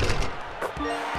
Yeah.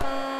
Bye.